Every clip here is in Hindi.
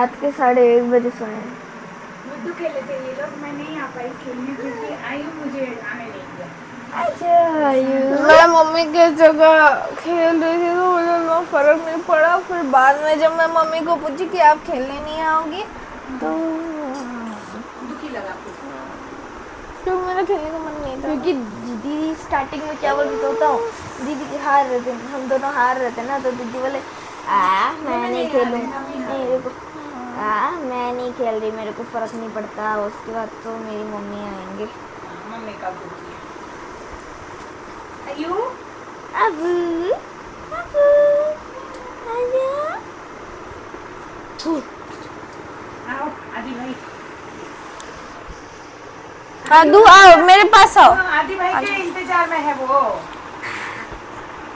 रात के साढ़े एक बजे सोए लूडो खेले थे ये लोग। मैं नहीं आ पाई खेलने क्योंकि आयु मुझे आने नहीं दिया। अच्छा मैं मम्मी के जगह खेल रही थी तो मुझे ना फ़र्क नहीं पड़ा। फिर बाद में जब मैं मम्मी को पूछी कि आप खेलने नहीं आओगी तो दुखी लगा तो मेरा खेलने का मन नहीं था। क्योंकि दीदी स्टार्टिंग में क्या बोलती तो होता हूँ दीदी की हार रहे थे हम दोनों हार रहे थे ना तो दीदी बोले आ मैं नहीं खेलूँ मेरे को आ मैं नहीं खेल रही मेरे को फ़र्क नहीं पड़ता। उसके बाद तो मेरी मम्मी आएँगे। मम्मी का अबू अबू आजा। आओ आदि भाई। अदू आओ मेरे पास आओ। हाँ, आदि भाई के इंतज़ार में है वो।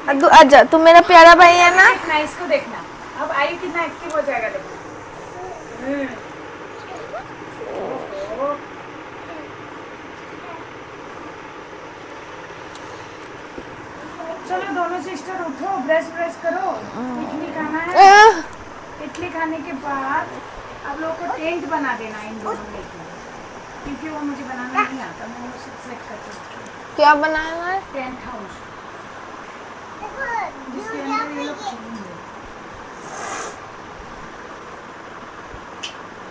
अदू आजा तू मेरा प्यारा भाई है ना? देखना इसको देखना। अब आयु कितना एक्टिव हो जाएगा देखो। चलो दोनों सिस्टर उठो ब्रश ब्रश करो। इडली खाना है। इडली खाने के बाद आप लोगों को टेंट बना देना इन दोनों लेके क्योंकि वो मुझे बनाना नहीं आता मैं वो रखती हूँ। क्या बनाना है? टेंट हाउस जिसके अंदर ये लोग खेलेंगे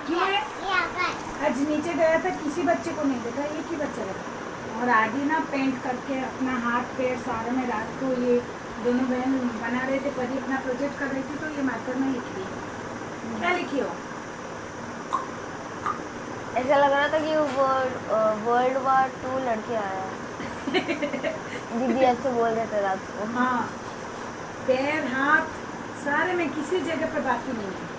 क्यों है आज नीचे गया था किसी बच्चे को नहीं देखा एक ही बच्चा लगा और आदि ना पेंट करके अपना हाथ पैर सारे में रात को ये दोनों बहन बना रहे थे परी अपना प्रोजेक्ट कर रही थी तो ये मार्कर में लिख दी क्या लिखी हो? ऐसा लग रहा था कि वर्ल्ड वर्ल्ड वार टू लड़के आया है। दीदी ऐसे बोल रहे थे रात को। हाँ पैर हाथ सारे में किसी जगह पर बाकी नहीं है।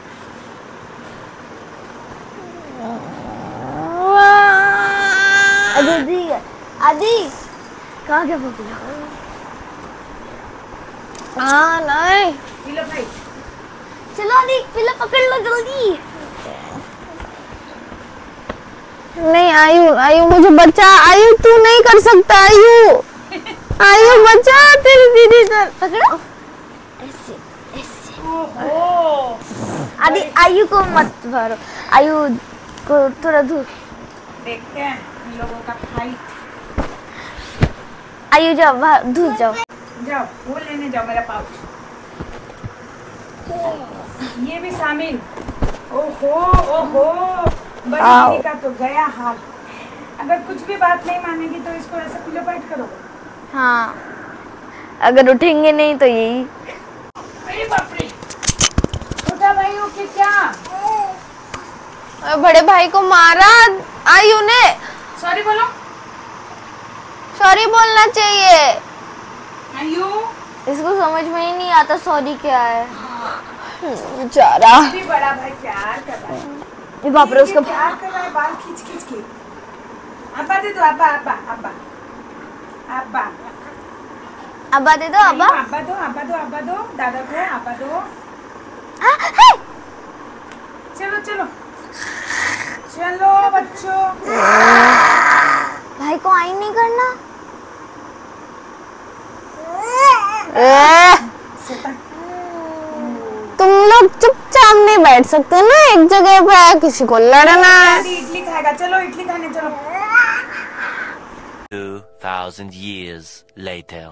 आदि आदि। कहाँ क्या फ़ोटो हाँ नहीं। चलो आदि पकड़ लो जल्दी। नहीं आयु आयु मुझे बचा। आयु तू नहीं कर सकता आयु। आयु बचा तेरी दीदी कर पकड़ो। ऐसे ऐसे। आदि आयु को मत भरो आयु को थोड़ा दूर। देखते हैं। इन लोगों का फाइट आयु जाओ दूर जाओ। जाओ वो लेने जाओ मेरा पाउच ये भी शामिल। ओहो ओहो बड़ी का तो गया हाल। अगर कुछ भी बात नहीं मानेगी तो इसको ऐसा पिलो पाइट करो। हाँ। अगर उठेंगे नहीं तो यही। छोटा भाई हो क्या? बड़े भाई को मारा। आयु ने सॉरी बोलो। सॉरी बोलना चाहिए। आयु इसको समझ में ही नहीं आता सॉरी क्या है। बेचारा। भी बड़ा भाई प्यार कर रहा है। बाप रे उसका प्यार कर रहा है बाल खींच खींच के अब्बा दे दो अब्बा अब्बा अब्बा। अब्बा। अब्बा दे दो अब्बा। अब्बा दो अब्बा दो अब्बा दो। दादा को अब्बा दो। हाँ, चलो चलो। चलो बच्चों। भाई को आई नहीं करना? तुम लोग चुपचाप नहीं बैठ सकते ना एक जगह पे किसी को लड़ना है। इडली खाएगा चलो इडली खाने चलो। 2,000 years later.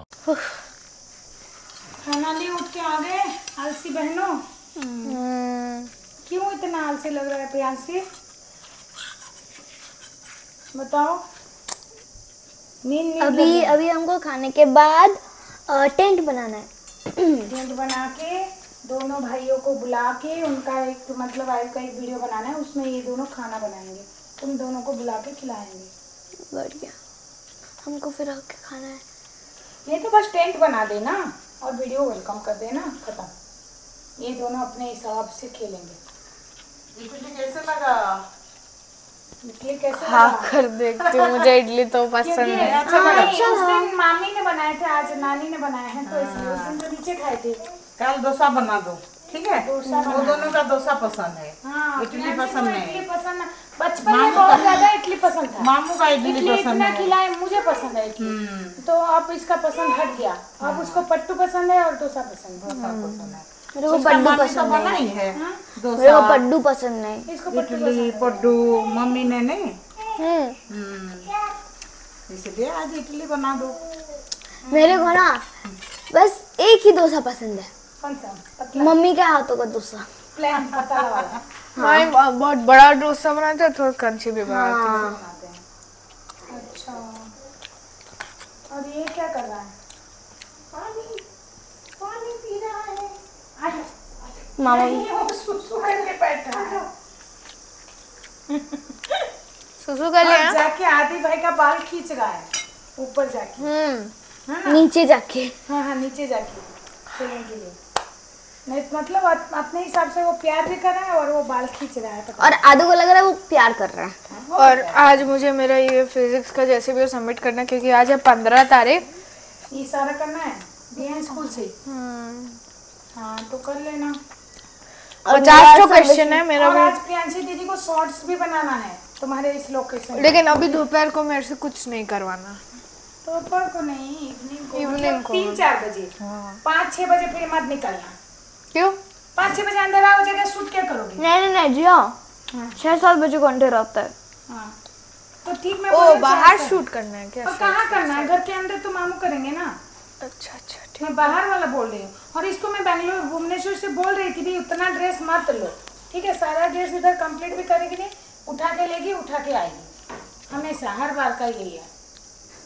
खाना लिए उठ के आ गए आलसी बहनों। हम्म, क्यों इतना आलसी लग रहा है प्रियांशी? बताओ। नींद नींद अभी अभी हमको खाने के बाद टेंट बनाना है। टेंट बना के दोनों भाइयों को बुला के उनका एक मतलब आयु का एक वीडियो बनाना है उसमें ये दोनों खाना बनाएँगे। तुम दोनों को बुला के खिलाएँगे। बढ़िया। हमको फिर आके खाना है? ये तो बस टेंट बना देना और वीडियो वेलकम कर देना खत्म। ये दोनों अपने हिसाब से खेलेंगे। कैसे लगा? इडली कैसे खा कर देखती हूँ मुझे इडली तो पसंद है। अच्छा लगा। उस दिन मामी ने बनाए थे आज नानी ने बनाए हैं तो इसलिए उस दिन तो नीचे खाए थे। कल डोसा बना दो ठीक है? वो दोनों का डोसा पसंद है। हाँ इडली पसंद नहीं। इडली पसंद है। बचपन में बहुत ज़्यादा इडली पसंद था। मामू का इडली पसंद इतना है। खिलाए मुझे पसंद है हम्म, तो अब इसका पसंद हट गया। अब उसको पट्टू पसंद है और डोसा पसंद है। डोसा पसंद है। मेरे को पड्डू तो पसंद नहीं है हाँ? मेरे को पड्डू पसंद नहीं। इडली पड्डू मम्मी ने नहीं हम्म। हम्म, इसलिए आज इडली बना दो। मेरे को ना बस एक ही डोसा पसंद है। कौन सा? मम्मी के हाथों का डोसा। प्लेन पतला वाला। मैं बहुत बड़ा डोसा बनाते हैं थोड़ा क्रंची भी बनाते हाँ। बनाते हैं। अच्छा। और ये क्या कर रहा है पानी पानी पी रहा है आजा, मामा नहीं, वो सुसु करके बैठा है। सुसु कर लिया जाके आदि भाई का बाल खींच रहा है ऊपर जाके। हम्म नीचे जाके। हाँ हाँ नीचे जाके खेलने के लिए। नहीं मतलब अपने हिसाब से वो प्यार भी कर रहा है और वो बाल खींच रहा है और आदू को लग रहा है वो प्यार कर रहा है। और आज मुझे मेरा ये फिजिक्स का जैसे भी हो सबमिट करना है क्योंकि आज है पंद्रह तारीख। ये सारा करना है है स्कूल से। हाँ तो कर लेना। पचास तो क्वेश्चन है मेरा और आज प्रियांशी दीदी को शॉर्ट्स भी बनाना है तुम्हारे इस लोकेशन लेकिन अभी दोपहर को मेरे से कुछ नहीं करवाना। पर को नहीं इवनिंग को। तीन चार बजे। पाँच छह बजे फिर मत निकलना क्यों? पाँच छह बजे अंदर हो जाएगा शूट क्या करोगे? नहीं नहीं नहीं जिया। छह सात बजे को अंधेरा होता है। हाँ। तो ठीक मैं ओ बाहर शूट करना है क्या कहाँ करना है? घर के अंदर तो मामू करेंगे ना। अच्छा अच्छा। मैं बाहर वाला बोल रही हूँ। और इसको मैं बैंगलोर, भुवनेश्वर से बोल रही थी भी उतना ड्रेस मत लो। ठीक है, सारा ड्रेस इधर कंप्लीट भी करेगी नहीं, उठा के लेगी, उठा के आएगी। हमेशा, हर बार का यही है।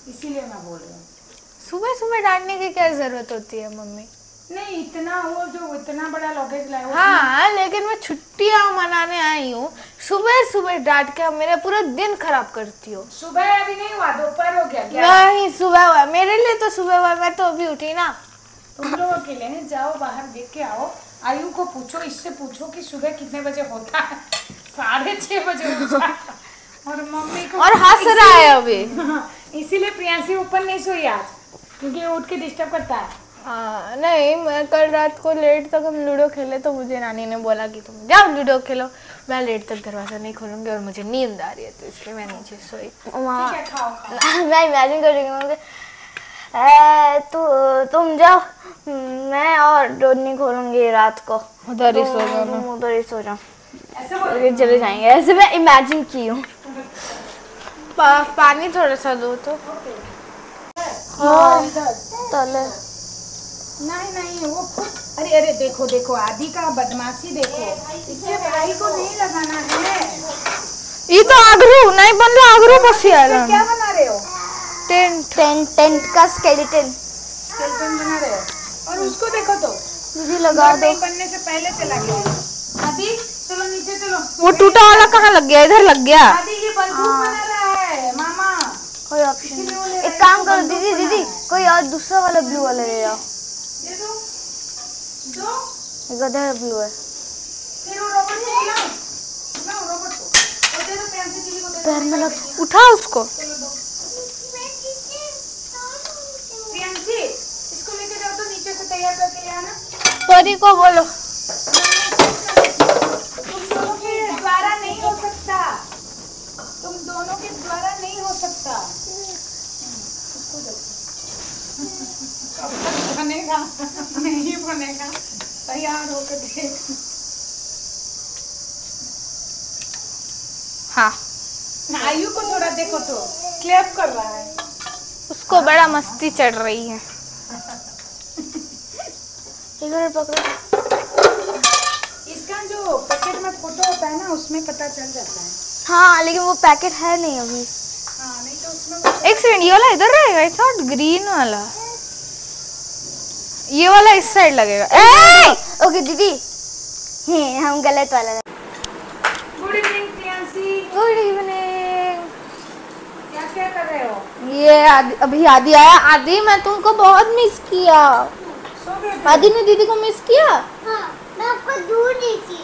इसीलिए मैं बोल रही हूँ। सुबह सुबह डांटने की क्या ज़रूरत होती है, मम्मी? नहीं इतना वो जो इतना बड़ा लगेज लाए उसमें- हाँ लेकिन मैं छुट्टियाँ मनाने आई हूँ। सुबह सुबह डांट के मेरा पूरा दिन खराब करती हो। सुबह अभी नहीं हुआ दोपहर हो गया क्या? नहीं सुबह हुआ। मेरे लिए तो सुबह हुआ मैं तो अभी उठी ना। तुम लोग अकेले हैं जाओ बाहर देख के आओ। आयु को पूछो इससे पूछो कि सुबह कितने बजे होता है? साढ़े छह बजे और मम्मी को और हंस रहा है अभी। हाँ, इसीलिए प्रियांशी ऊपर नहीं सोई आज क्योंकि उठ के डिस्टर्ब करता है। हाँ, नहीं मैं कल रात को लेट तक हम लूडो खेले तो मुझे नानी ने बोला कि तुम जाओ लूडो खेलो। मैं लेट तक दरवाज़ा नहीं खोलूँगी और मुझे नींद आ रही है तो इसलिए मैं नीचे सोई। वहाँ है मैं इमेजिन कर रही हूँ कि, तू तुम जाओ। मैं और डोर नहीं खोलूँगी रात को। उधर ही सो जाओ उधर ही सो जाओ। चले जाएँगे। ऐसे मैं इमेजिन की हूँ। पा, पानी थोड़ा सा दो तो। इधर तले। नहीं नहीं वो अरे अरे देखो देखो आदि का बदमाशी देखो। इससे भाई को नहीं लगाना है। ये तो आगरू नहीं बन रहा आगरू बसी आला क्या बना रहे हो? टेंट। टेंट टेंट का स्केलेटन स्केलेटन बना रहे हो। और उसको देखो तो। दीदी लगा दो। बनने से पहले चला गया। आदि चलो नीचे चलो। वो टूटा वाला कहाँ लग गया? इधर लग गया। आदि ये बंदूक बना रहा है। मामा। कोई ऑप्शन नहीं। एक काम करो दीदी दीदी कोई और दूसरा वाला ब्लू वाला ले जाओ दो गधा ब्लू है। फिर वो रोबोट को बुलाओ। बुलाओ रोबोट को। और दे दो प्रियांशी दीदी को पैर में लग। उठा उसको। चलो इसको लेके जाओ तो नीचे से तैयार करके ले आना। परी को बोलो। तुम दोनों के द्वारा नहीं हो सकता। तुम दोनों के द्वारा नहीं हो सकता। उसको देखो। बनेगा नहीं बनेगा तैयार होकर देख हाँ। आयु को थोड़ा देखो तो क्लैप कर रहा है। उसको बड़ा मस्ती चढ़ रही है। इधर पकड़ो। इसका जो पैकेट में फ़ोटो होता है ना उसमें पता चल जाता है। हाँ लेकिन वो पैकेट है नहीं अभी। हाँ नहीं तो उसमें एक सेकंड ये वाला इधर रहेगा इट्स नॉट ग्रीन वाला। ये वाला इस साइड लगेगा। ए! ओके दीदी हम गलत वाला good evening Priyanshi good evening क्या क्या कर रहे हो? ये आदि, अभी आदि आया। आदि मैं तुमको बहुत मिस किया। आदि ने दीदी को मिस किया? हाँ, मैं आपको ढूंढ रही थी।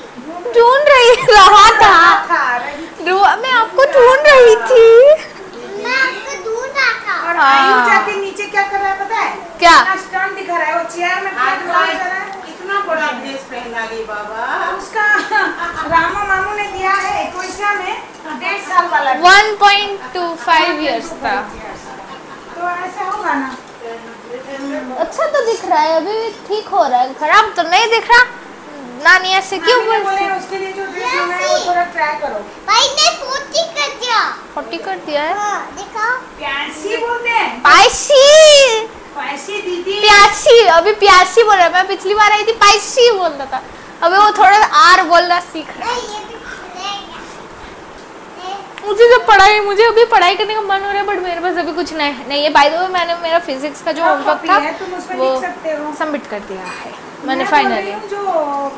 ढूंढ रही रहा था। मैं आपको ढूंढ रही थी। मैं आपको ढूंढ रहा था। और हाँ। आयु जाके नीचे क्या कर रहा है पता है? क्या? स्टंट दिखा रहा है वो चेयर में खड़ा खड़ा रहा है। इतना बड़ा ड्रेस पहना ली बाबा। उसका रामा मामू ने दिया है इक्कीसिया में डेढ़ साल वाला 1.25 इयर्स था। तो ऐसा होगा ना? अच्छा तो दिख रहा है अभी ठीक हो रहा है। खराब तो नहीं दिख रहा? नानी ऐसे क्यों मामी ने बोलती? बोले उसके लिए जो ड्रेस मंगाया है वो थोड़ा ट्राई करो। भाई ने पोती कर दिया। फोर्टी कर दिया है हाँ दिखाओ प्यासी बोलते हैं। पाइसी पैसी दीदी। प्यासी अभी प्यासी बोल रहा है। मैं पिछली बार आई थी पाइसी बोलता था। अभी वो थोड़ा आर बोलना सीख रहा है। भी मुझे जब पढ़ाई मुझे अभी पढ़ाई करने का मन हो रहा है बट मेरे पास अभी कुछ नहीं नहीं है बाय द वे मैंने मेरा फिजिक्स का जो हाँ, होमवर्क था है, उसमें वो हो। सबमिट कर दिया है। मैंने मैं बोल रही फाइनली हूँ, जो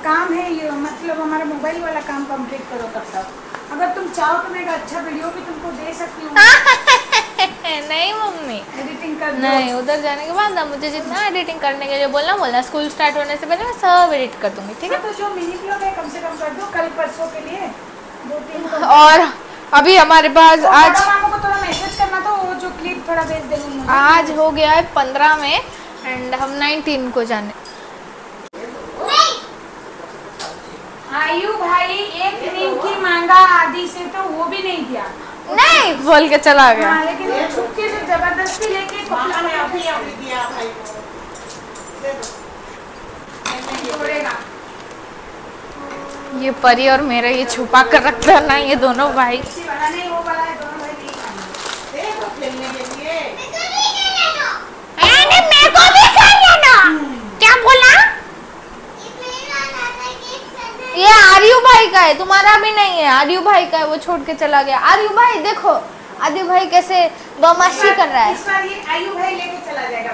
काम है ये मतलब हमारा मोबाइल वाला काम कंप्लीट करो तब तक। अगर तुम चाहो तो मैं एक अच्छा वीडियो भी तुमको दे सकती हूँ। नहीं मम्मी। एडिटिंग कर नहीं उधर जाने के बाद ना मुझे जितना एडिटिंग करने के लिए बोलना बोलना स्कूल स्टार्ट होने से पहले मैं सब एडिट कर दूँगी ठीक है? हाँ, तो जो मिनी ब्लॉग है कम से कम कर दो कल परसों के लिए। दो तीन और अभी हमारे पास तो आज को थोड़ा मैसेज करना तो वो जो क्लिप थोड़ा भेज देंगे आज हो गया है पंद्रह में एंड हम नाइनटीन को जाने। आयु भाई एक निमकी मांगा आदि से तो वो भी नहीं दिया। नहीं। बोल के चला गया। हाँ, लेकिन छुपके से ज़बरदस्ती लेके कपड़ा में अभी अभी दिया भाई को। दे दो। तोड़ेगा ये परी और मेरा ये छुपा कर रखता है ना ये दोनों भाई। है क्या बोला? ये आर्यू भाई का है तुम्हारा भी नहीं है आर्यू भाई का है वो छोड़ के चला गया। आर्यू भाई देखो आर्यू भाई कैसे बदमाशी कर रहा है। इस बार ये आयु भाई लेके चला जाएगा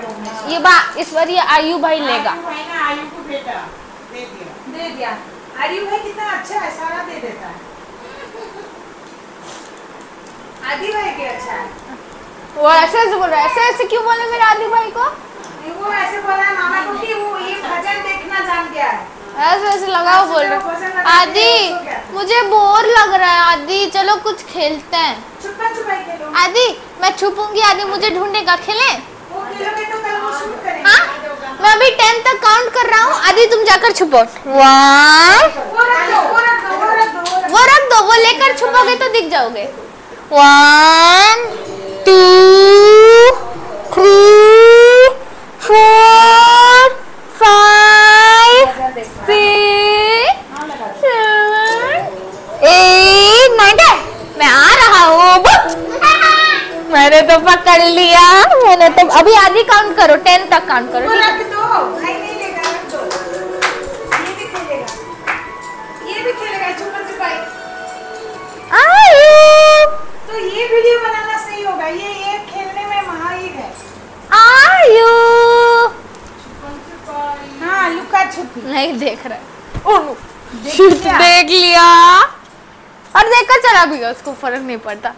ये बा इस बार ये आयु भाई लेगा। भाई ना आयु को बेटा दे दिया। दे दिया। आयु भाई कितना अच्छा है सारा दे देता है। आदि भाई भी अच्छा है। वो ऐसे ऐसे बोल रहा है ऐसे ऐसे क्यों बोले मेरे आदि भाई को वो ऐसे बोला मामा को कि वो ये भजन देखना जान गया है। ऐसे ऐसे लगाओ बोल रहे आदि मुझे बोर लग रहा है आदि चलो कुछ खेलते हैं। छुपा छुपाई खेलो। आदि मैं छुपूँगी आदि मुझे ढूंढेगा खेलें? तो हाँ? मैं अभी टेन तक काउंट कर रहा हूँ। आदि तुम जाकर छुपो। वन वो रख दो वो लेकर छुपोगे तो दिख जाओगे। One two three four five मैं आ रहा हूँ मैंने तो पकड़ लिया। मैंने तो अभी आधी काउंट करो टेन तक काउंट करो ठीक है? रख दो। नहीं लेगा रख ये भी ये भी खेलेगा छुपन छुपाई आयु तो ये वीडियो बनाना सही होगा। ये ये खेलने में है। आयु हाँ लुका छुपी नहीं देख रहा देख लिया? देख लिया। और देखकर चला भी गया उसको फ़र्क नहीं पड़ता।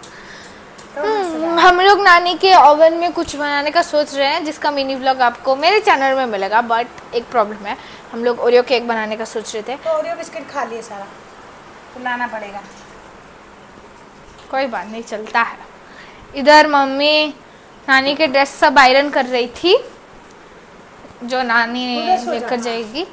हम्म, हम लोग नानी के ओवन में कुछ बनाने का सोच रहे हैं जिसका मिनी व्लॉग आपको मेरे चैनल में मिलेगा बट एक प्रॉब्लम है। हम लोग ओरियो केक बनाने का सोच रहे थे। तो ओरियो बिस्किट खा लिए सारा। तो लाना पड़ेगा। कोई बात नहीं चलता है। इधर मम्मी नानी के ड्रेस सब आयरन कर रही थी। जो नानी लेकर जाएगी।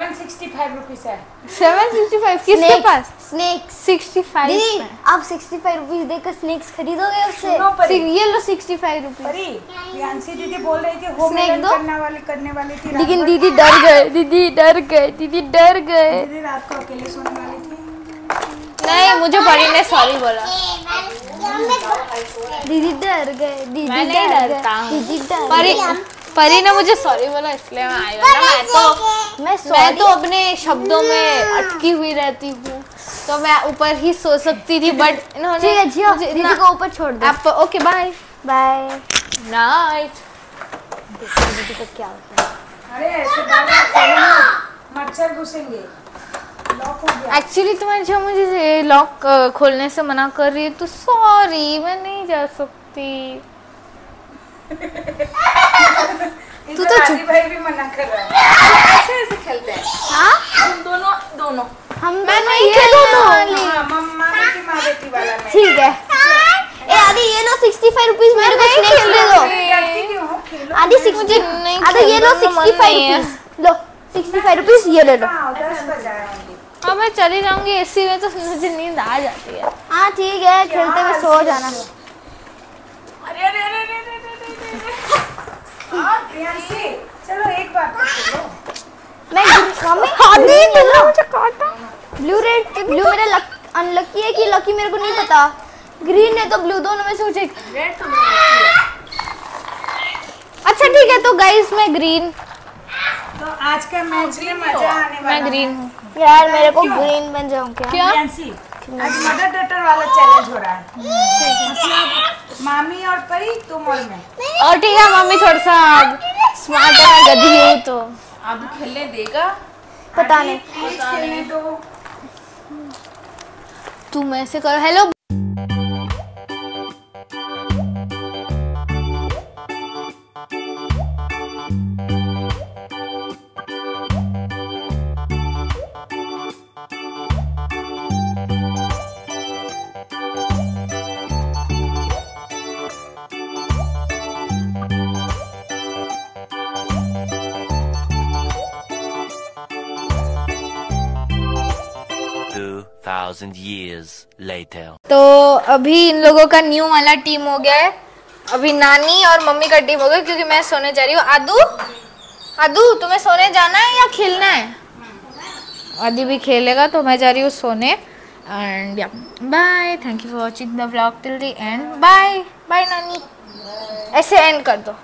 165 रुपीस है। सेवन सिक्सटी फाइव किसके पास? स्नेक्स सिक्सटी दीदी फाइव आप 65 रुपीस देकर स्नेक्स खरीदोगे उससे? ये लो सिक्सटी फाइव रुपीज़ परी प्रियांशी दीदी बोल रही थी होम मेलन दो? करने वाली करने वाली थी लेकिन दीदी डर गए दीदी डर गए दीदी डर गए। दीदी रात को अकेले सोने वाली थी। नहीं मुझे परी ने सॉरी बोला। दीदी डर गए दीदी डर डरता। दीदी डर परी परी ने मुझे सॉरी बोला इसलिए मैं आई वरना मैं तो मैं मैं तो अपने शब्दों में अटकी हुई रहती हूँ। तो मैं ऊपर ही सो सकती थी बट इन्होंने ठीक है जियो मुझे दीदी को ऊपर छोड़ दो। आप ओके बाय बाय नाइट दीदी को क्या होता है। अरे ऐसे दादा खोलो ना, मच्छर घुसेंगे। एक्चुअली तुम्हारी जो मुझे लॉक खोलने से मना कर रही है तो सॉरी मैं नहीं जा सकती। तू तो राज़ी भाई भी मना कर रहा है। ऐसे ऐसे खेलते हैं। हाँ? हम दोनों दोनों। हम मैं नहीं खेलूँगा। हाँ, मम्मा बेटी माँ बेटी वाला मैं। ठीक है। ए आदि ये लो 65 रुपीस मेरे को स्नेक्स दे दो। आदि खेलो। 60 नहीं आदि ये लो 65 रुपीस लो सिक्सटी फाइव रुपीज़ ये ले लो। हाँ दस अब मैं चली जाऊँगी एसी में तो मुझे नींद आ जाती है। हाँ ठीक है खेलते हुए सो जाना। अरे अरे अरे अरे अरे अरे, अरे, अरे। हाँ चलो एक तो सुनो मैं मम्मी हाथी मिला मुझे काटा ब्लू रेड ब्लू मेरा लक अनलकी है कि लकी मेरे को नहीं पता। ग्रीन है तो ब्लू दोनों में से कुछ एक अच्छा ठीक है तो गाइस मैं ग्रीन तो आज का मैच में मज़ा आने वाला मैं ग्रीन हूँ। यार मेरे को ग्रीन बन जाऊँ क्या? क्या आज मदर डॉटर वाला चैलेंज हो रहा है। मतलब मामी और परी तुम और मैं। और ठीक है मम्मी थोड़ा सा स्मार्ट है गधी हो तो। अब खेलने देगा। पता नहीं। प्लीज़ खेलने दो। तुम ऐसे करो। Hello Two thousand years later. तो अभी इन लोगों का न्यू वाला टीम हो गया है। अभी नानी और मम्मी का टीम हो गया, क्योंकि मैं सोने जा रही हूँ। आदू? आदू, तुम्हें सोने जाना है या खेलना है? आदि भी खेलेगा तो मैं जा रही हूँ सोने। And bye thank you for watching the vlog till the end bye bye नानी। ऐसे एंड कर दो।